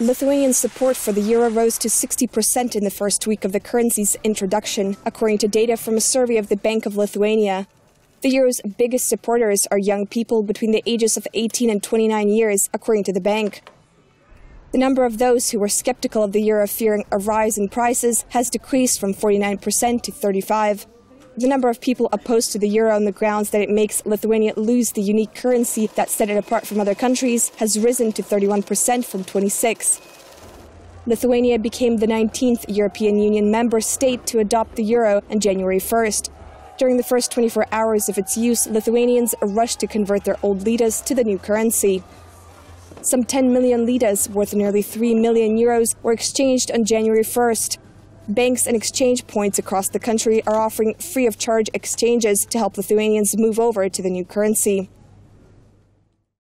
Lithuanian support for the euro rose to 60% in the first week of the currency's introduction, according to data from a survey of the Bank of Lithuania. The euro's biggest supporters are young people between the ages of 18 and 29 years, according to the bank. The number of those who were skeptical of the euro fearing a rise in prices has decreased from 49% to 35. The number of people opposed to the euro on the grounds that it makes Lithuania lose the unique currency that set it apart from other countries has risen to 31% from 26. Lithuania became the 19th European Union member state to adopt the euro on January 1st. During the first 24 hours of its use, Lithuanians rushed to convert their old litas to the new currency. Some 10 million litas, worth nearly 3 million euros, were exchanged on January 1st. Banks and exchange points across the country are offering free of charge exchanges to help Lithuanians move over to the new currency.